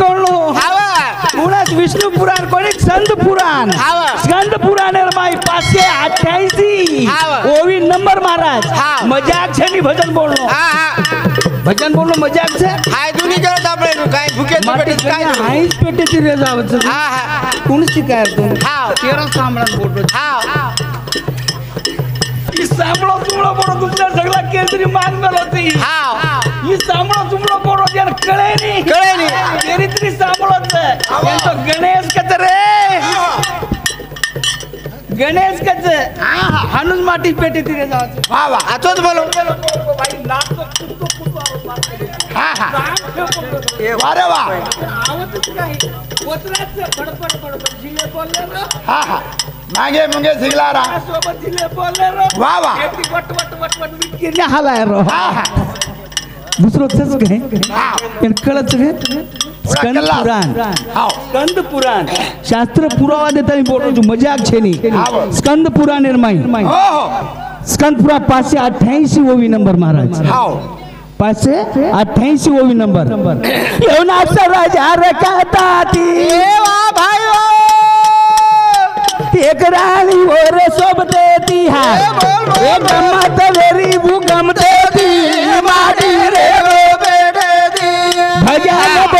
विष्णू मुळात विष्णू पुराण कोणी संत पुराण. स्कंद पुराण माई पाचशे अठ्ठ्याऐंशी. ओवी नंबर महाराज. मजाक भजन बोलणो भजन बोलणो मजाक छे हाय दुनी करत आपण काय भुके पेटीत काय हायच पेटीची रे जावचं हा हा कोण शिकायर तू हा तेरा सांभाळा बोलतो ही सांभाळा तुमला बोलतो तुमच्या सगळा केसरी मान मिळवते हा ही सांभळो तुमला बोलो यार कळे नाही तो गणेश कच रे. गणेश कच हाणून माटी पेटी तिथे जायचं. वा वा. आतोच बोलो हा हा. वारे वा हा हा. मागे मुगे झिगला रा. वा वा. हालाय रो. हा हा. दुसरं तेच काय कळत सगळे શાસ્ત્ર પુરાવા દેતા બોલું છું મજાક છે નહીં સ્કંદ પુરાણ એરમાઈ સ્કંદપુરા પાસે અઠ્યાસી ઓવી નંબર મહારાજ પાસે અઠ્યાસી ઓવી નંબર યોનાસર રાજા રકાતા એક રાણી ઓર સોબતે તિહાર એ બ્રહ્મા તવેરી ભૂગમતે તી માડી રે બેડે તી ભજા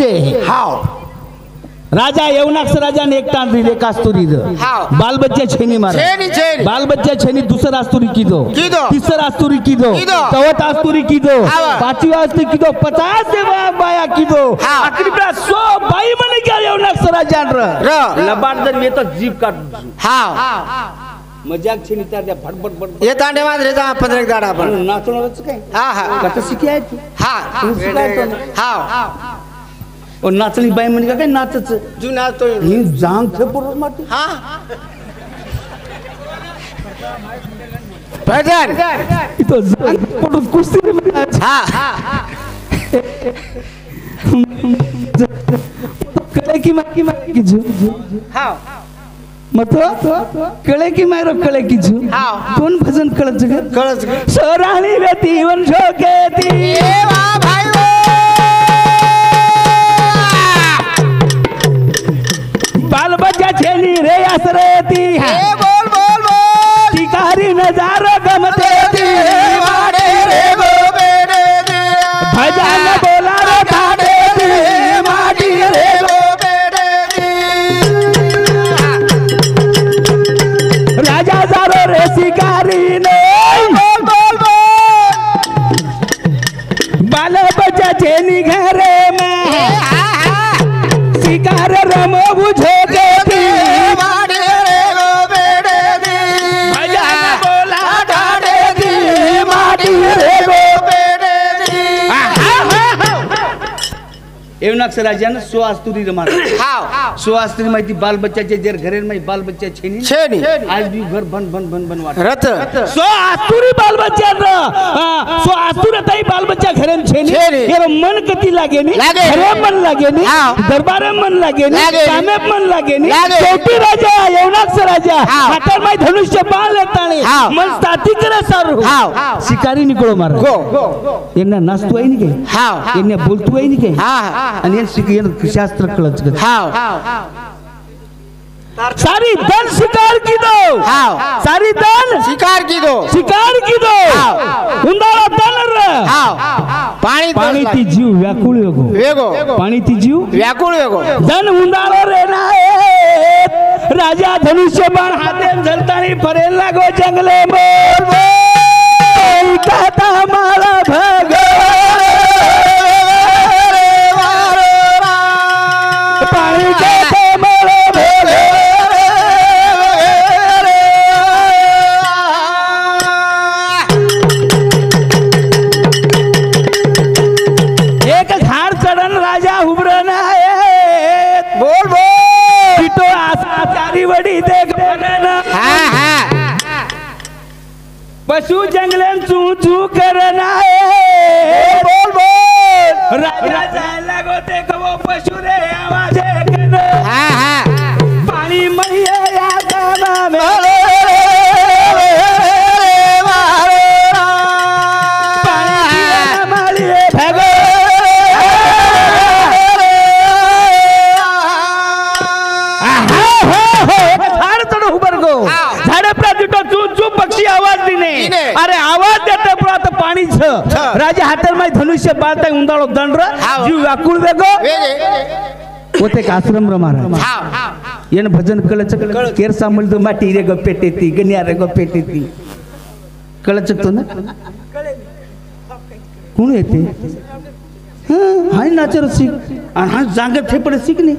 विषय हाव। राजा यवनाक्ष राजाने एकटा एक आस्तुरी हाव. बाल बच्चा छेनी मारा। छेनी छेनी। बाल बच्चा छेनी दुसरा आस्तुरी कीधो कीधो. तीसरा आस्तुरी कीधो कीधो. चौथ आस्तुरी कीधो हाव. पाचवी आस्तुरी कीधो पचास देवा बाया कीधो हाव. आखरी सो बाई म्हणे क्या यवनाक्ष राजा र. लबाड जर येतो जीप काढ हाव। मजाक छेनी त्या त्या भडभड भडभड ये तांडे मांजरे जा पंधरा एक दाडा आपण. नाचणारच काय? हा हा. कसं तू. हा. तू शिकायचो नाचणी बाई म्हणे का काय नाचच? जुना तो ही. जांग हा? इथं जांग पडून कुस्ती. हा. कळे की माय की माय की झू हाव. मग कळे की माय रो कळे की झू. दोन भजन कळच ग. सोराणी व्यती वंशो केती ए वा भाई वो. बाल बच्चा छेनी रे आसरेती ए बोल बोल बोल शिकारी नजार गमते ए राजानं सो आस्तुरी रमार हाव. सो आस्तुरी माहिती बाल बच्चाचे जर घरे माहिती बाल बच्चा छेनी. छेनी. आज भी घर बन बन बन बन वाट रथ. सो आस्तुरी बाल बच्चा सो आस्तुर ताई बाल बच्चा घरे में छेनी. यार मन कती लागे नी. घरे मन लागे नी. दरबारे मन लागे नी. कामे मन लागे नी राजा एवनाक्ष राजा. हातात माय धनुष्य बाण लेताणी. मन स्ताती करे सारू. शिकारी निकळो मार गो यांना नाचतो आहे नी हाव यांना बोलतो आहे नी हा आणि शास्त्र कळत हाव सारी धन शिकार की दो। हाव सारी धन शिकार की दो। शिकार की दो। धन र। हाव पाणी पाणी ती जीव व्याकुळ वेगो। वेगो। पाणी ती जीव व्याकुळ वेगो। धन उंदाळो रे नायत राजा धनुष्य बाण हाते झलतानी फरेल लागो जंगले मोर कहता धनुष्य बाळता उंदाळो दंड हाव. जीव व्याकुळ वेगो वेगे होते का आश्रम महाराज हाव ಏನ್ ಭಜನ್ ಕಳಚ ಕೇರ್ ಸಾಂಬಳ್ದು ಮಾಟಿ ಇರೆ ಗೊಪ್ಪೆಟ್ಟೈತಿ ಗನ್ಯಾರೆ ಗೊಪ್ಪೆಟ್ಟೈತಿ ಕಳಚಕ್ತು ना कोण येते हाय नाचर शिक आणि हा जांगत हे पडे शिक नाही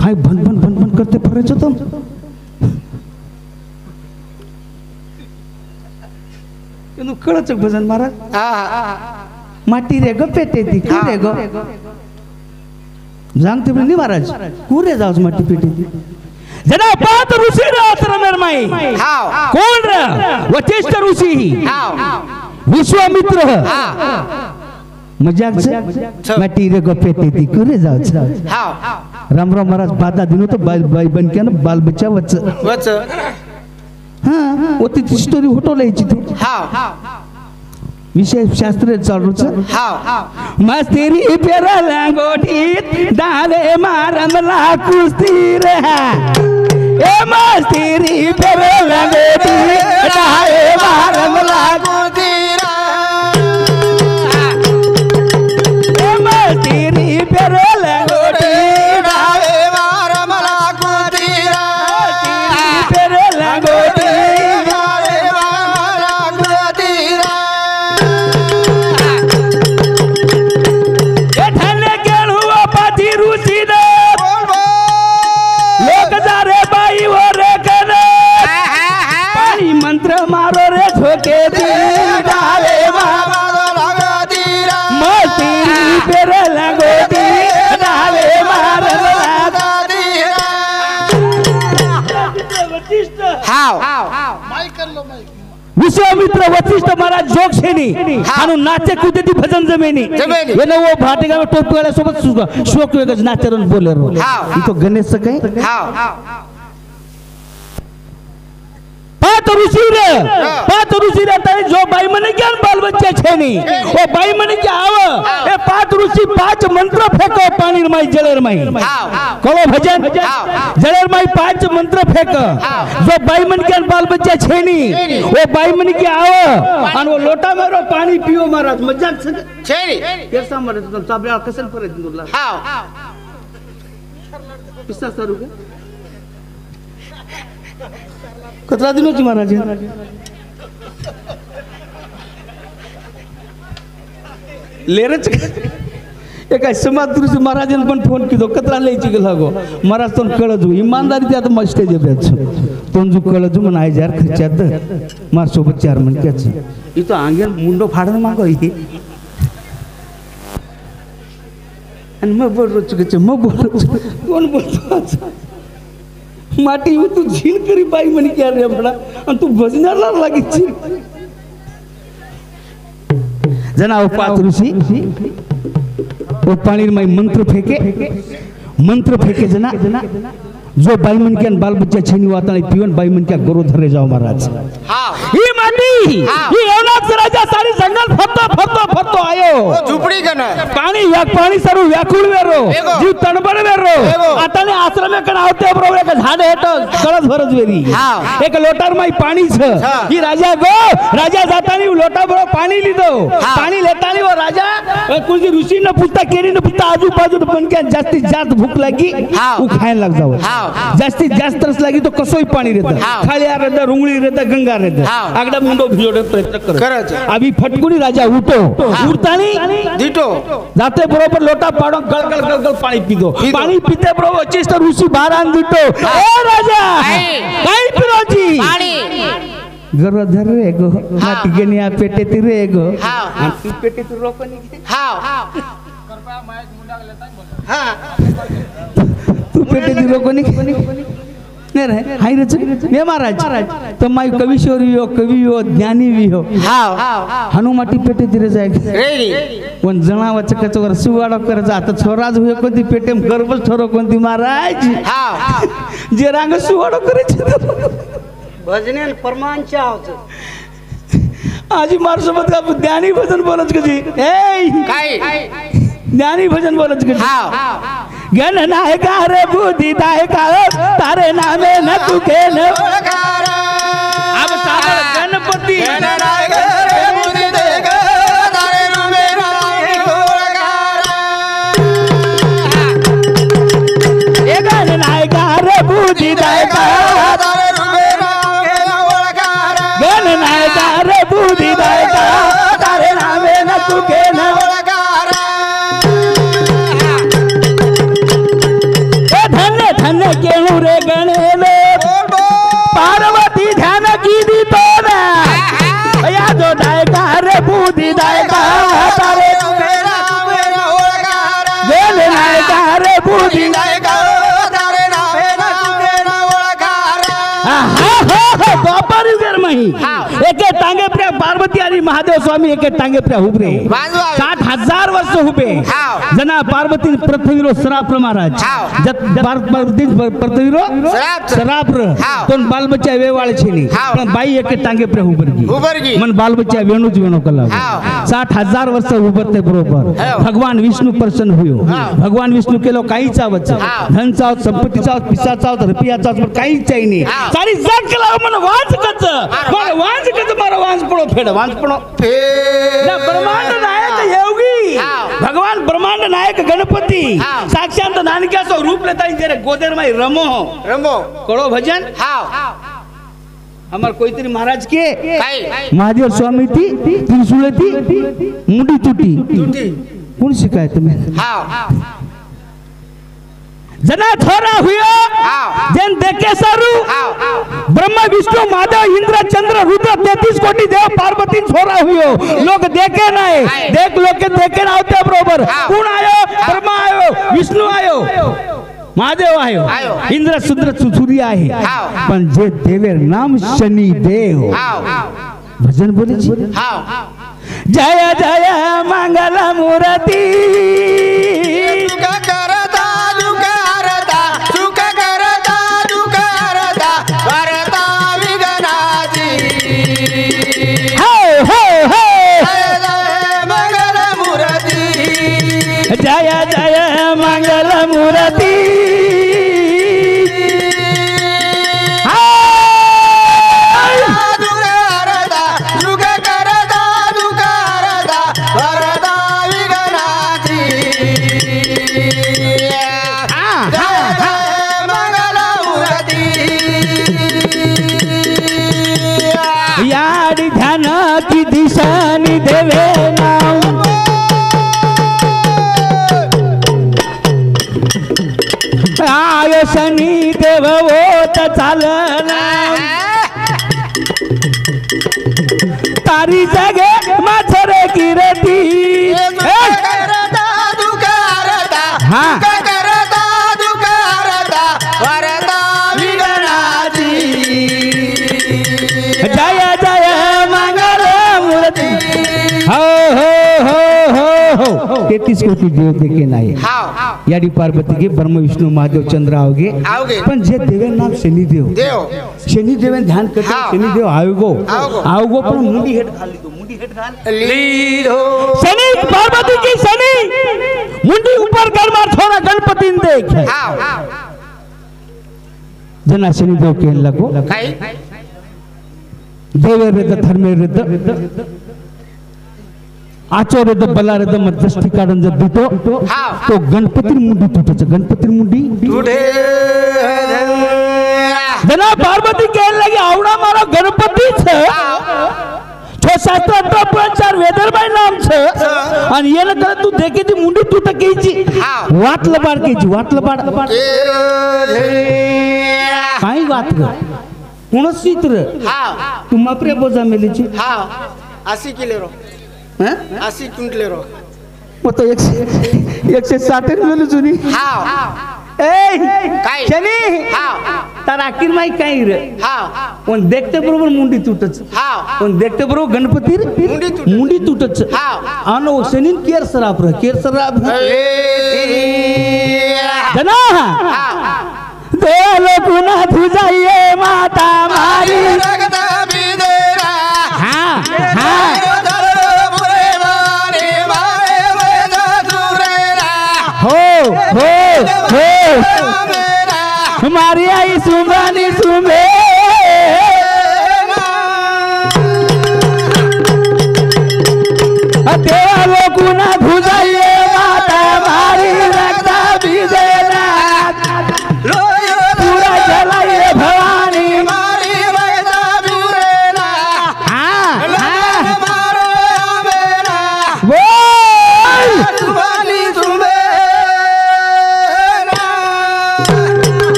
काय भन भन भन भन करते फरेच होतो कळच भजन महाराज हा हा माटी रे ग पेटेती कू रे ग जांगते म्हणे महाराज कू रे जाऊस माटी पेटेती जना पात ऋषी रे आश्रमर माई हाव कोण रे वचिष्ठ ऋषी हाव विश्वामित्र मजाक. माटी रे ग पेटेती कू रे जाऊस राम राम महाराज बाधा दिनो तो बाल बाई बन के ना बाल बच्चा वच वच हा वो ती स्टोरी होटो लायची तू हाव विषय शास्त्र चालूच हाव मस्तीरी पेर लंगोटी डाले मारमला कुस्ती रे ए मस्तीरी पेर लंगोटी डाले मारमला ए मारो रे झोके पेर विश्वामित्र वशिष्ठ महाराज जोग शेनी आणि नाचे कुठे ती भजन जमेनी. जमेनी. येणं वो भाटेगा टोपी सोबत शोक वेगच नाचरण बोले रो. हाव. इथं गणेश काय हाव. ऋषी रे पाच ऋषी रे ताई जो बाई म्हणे की आणि बाल बच्चा छेनी ओ बाई म्हणे की आव ए पाच ऋषी पाच मंत्र फेको पाणी माई जळेर माई. कळो भजन. जळेर माई पाच मंत्र फेक. जो बाई म्हणे की आणि बाल बच्चा छेनी ओ बाई म्हणे की आव आणि वो लोटा मारो पाणी पिओ महाराज. कसल परत हाव पिस्ता सारू कचरा कचरा होती महाराज. लेरच. एका समाधुरी महाराजांनी पण फोन केलो कचरा लिहायची गेला गो. महाराज तो कळजू इमानदारी ते आता मग स्टेज तोंजू कळजू म्हण आय जार खर्च्यात मार सोबत चार म्हणक्याच इथं अंगेन मुंडो फाडन मागो ही. आणि मग बोल चुकीचे मग बोल कोण बोलतो माटी तू झील करी बाई म्हणे की अरे म्हणा आणि तू भजनाला छी जना वो पाच ऋषी ओ पाणी माई मंत्र फेके। मंत्र फेके जना। जो बाई मन के बाल बच्चा छेनी वाता पिवन बाई मन के गरो धरे जाओ महाराज ही माटी ही एवढाच राजा सारी जंगल फरतो फरतो फरतो आयो. झुपडी गण. पाणी व्या- पाणी सर्व व्याकुळ वेरो. जीव तडबड वेरो. आता ने आश्रमे कडे आवते बरोबर एक झाड हेट कळस भरत वेरी. एक लोटार माई पाणी छ हा. राजा गो. राजा जातानी लोटा बरो पाणी लिधो पाणी लेतानी वो राजा. अ, कुणी ऋषी न पुसता केरी न पुसता आजूबाजू क्या जास्तीत जास्त भूक लागी. उ खायला लाग जाव. जास्तीत जास्त तरस लागी तो कसोई पाणी रहता हाव. खालिया रहता रुंगळी रहता गंगा रहता. आगडा मुंडो भिजोडे प्रयत्न करत. अभी फटकुनी राजा उठो उठतानी दिटो जाते बरोबर लोटा पाडो गळ गळ गळ गळ पाणी पितो. पाणी पिते बरोबर वचिष्ठ ऋषी आण दितो ए राजा. काय पिरोजी पाणी गर्व धर रे गो. माटी गनिया पेटे ती रे गो. आणि ती पेटे ती रोपणी तू पेटे ती रोपणी. नाही रे हाय रे ने महाराज तर माई कविश्वर विहो कवी विहो ज्ञानी विहो हनुमाटी पेटे तिरे जाय. पण जणावाचं कच वर सुवाडा करायचं आता छोराज हुए कोणती पेटे गर्भच ठरो कोणती महाराज. जे रांग सुवाडा करायचे. भजने परमानच्या आवत आजी मारसोबत का ज्ञानी भजन बोलच कधी? ए काय? ज्ञानी भजन बोलच कधी? गण नायका रे बुद्धी दायका तारे नामे न तू घेन अब सागर गणपती. गण नायका रे बुद्धी दायका गण रे का दायका मही एके टांगे प्रिया पार्वती आणि महादेव स्वामी एके टांगे प्रिया उभे. साठ हजार वर्ष उभे. जना पार्वती प्रथविरो सराप्र महाराज पार्वती प्रथविरो सराप्र. पण बालबच्चा वेवाळ हाव. पण बाई एके टांगे प्रिया उभरगी. मन बालबच्चा वेणूच वेणू कला. साठ हजार वर्ष उभरते बरोबर. भगवान विष्णू प्रसन्न हुयो भगवान विष्णू केलो काहीच आवच हाव. धन चावत संपत्ती चावत पिसा चावत रुपया चावत पण काहीच काही नाही. सारी जग केला मन वांच कच ब्रह्मांड नायक योगी हाव. भगवान ब्रह्मांड नायक गणपती. साक्षात नानक्याचं रूप लेता जरे गोदेर माई रमो रमो करो भजन हाव हमार कोईतरी महाराज के काय महादेव स्वामी ती त्रिशूल ती मुंडी तुटी जना थोरा हुयो जेन देखे सारू। ब्रह्मा विष्णु माधव इंद्र चंद्र रुद्र तैतीस कोटी देव पार्वती छोरा हुयो। लोग देखे नाही. देख के देखे ना होते बरोबर. कोण आयो? ब्रह्मा आयो विष्णू आयो। महादेव आयो. इंद्र सुंदर सूर्य आहे. पण जे देवेर नाम शनी देव। भजन बोले जय जय मंगल मूर्ती जय जय मंगल मूर्ती। सारी जगे मच्छर गिरती तेहतीस कोटी देव देखे नाही? याडी पार्वती के ब्रह्म विष्णू महादेव चंद्र आवगे. पण जे देवे नाम शनिदेव. देव. शनिदेव ध्यान करते. शनिदेव आवगो आवगो. पण मुंडी हेट घाली तो मुंडी हेट लीधो शनि पार्वती की शनि. मुंडी ऊपर कर मार थोड़ा गणपति ने देख जना शनिदेव के? लगो देवे रेद धर्मे रेद आचो रेद बला रेद मध्यस्थी काढून जर दितो तो गणपती मुंडी तुटायचं गणपती मुंडी? पार्वती के लगे आवडा मारा गणपतीच. छो सात पाच चार वेदरबाई नाम छ आणि येणं करत तू देखे ती मुंडी तू टकेची हाव. वाटलं बाड केची वाटलं बाड काही वाट ग? कोणच चित्र हाव. तू मापरे बोजा मेलीची हाव अशी रो मग तो एकशे एकशे साठ मेली जुनी. ए काय? शनी हाव. तार आखिर माई काय रे? पण देखते बरोबर मुंडी तुटच. पण देखते बरोबर गणपती मुंडी तुटच. आणि शनी केर सराप र केर सराप जना देव पुन्हा तुझा ये माता मारी। हो, हो. आई सुमानी सुमे देवा लोकुना भुजा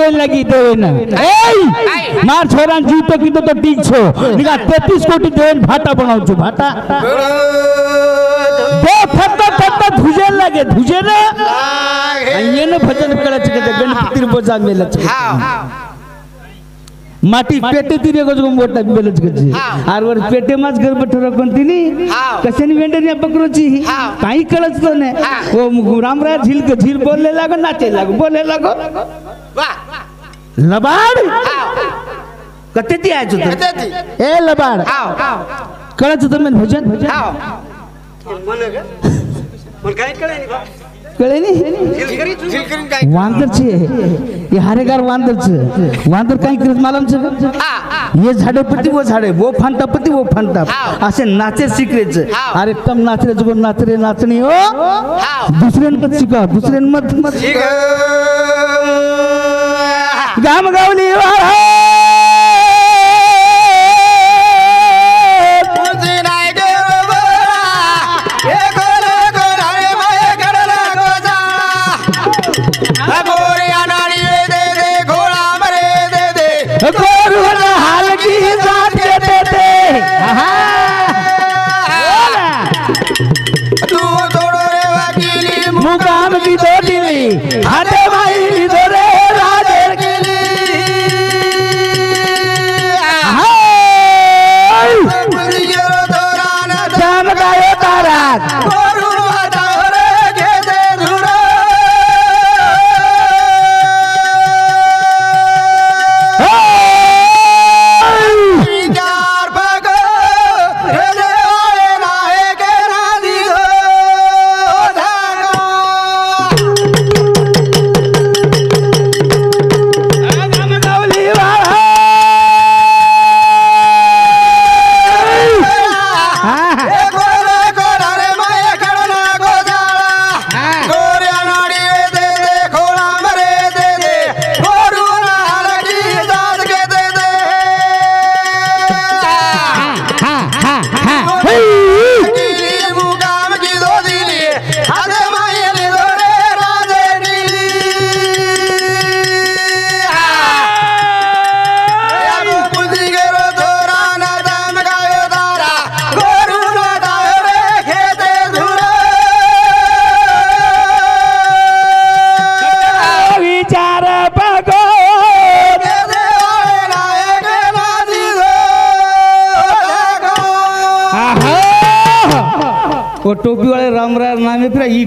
कहने लगी देवेन ए मार छोरान जीतो कीधो तो ठीक छो. निका 33 कोटी देवेन भाटा बनाऊ छु भाटा दो थत्ता थत्ता धुजे लगे धुजे रे ये न भजन कळच के गणपती बोजा मेलच माटी पेटे तिरे गज मोठा मेलच के आर वर पेटे माच घर बठर कोणतीनी हाव. कशाने वेंडे पकरोची हाव. काही कळच तो ने ओ रामराय झील के झील बोलले लागो नाचे लागो बोले लागो. लबाड? कते ती आयच होत. ए लबाड. कळच होतं मेन भजन कळे नी वांदरचे हे हारेगार वांदरच. वांदर काही करत मालमच? हे झाडे पती वो झाडे वो फांता पती वो फांता असे नाचे शिकरेच. अरे तम नाचरे जुगो नाचरे नाचणी हो. दुसऱ्यांमत शिका दुसऱ्यांमत गाम गावली वारा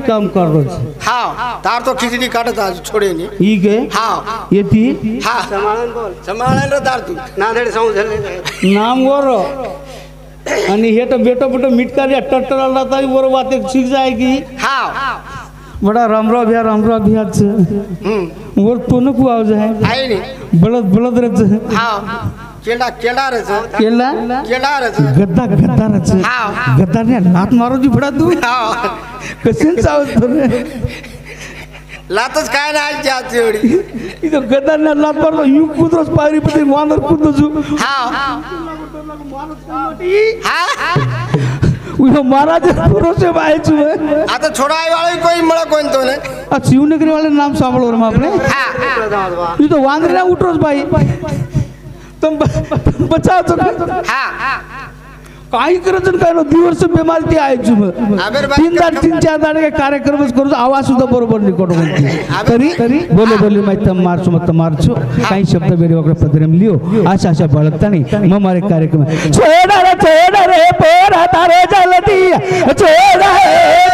काम कर रहे थे हाँ तार तो किसी ने काटा था छोड़े नहीं ये क्या हाँ ये थी हाँ संभालन बोल. संभालन रे तार तू. नांदेड़ समझले नाम गोरो आणि हे तर बेटो बेटो मिटकार या टटराला था ये ते बातें सीख जाएगी हाँ बड़ा रामराव भैया रामराव भैया भ्याच वो तो न कुआव जाय आहे नाही बलद बळद रच हाँ केला केला रच केला केला रच गद्दा गद्दा रच गद्दा ने लात मारो जी बड़ा दूर हाँ कशी चावत लातच काय नाही आजची आजची एवढी. लात मारतो यू कुत्रच पायरी पती वानर कुत्र जू महाराज चू आता कोई तो आ शिवनगरी वाले नाम सांभळो रे आपने तो वांगरे ना उठरोस भाई तुम काही करायचं काय ना दिवस बेमार ती आबेर बाई तीन दाड तीन चार दाड काय कार्यक्रमच करू आवाज सुद्धा बरोबर निकोट तरी तरी बोले बोले माहिती मारचो मत मारचो. काही शब्द वेळे वगैरे पदरम लिओ अशा अशा बळतानी मग मारे कार्यक्रम छोडा रे छोडा रे पोरा तारे जलती छोडा रे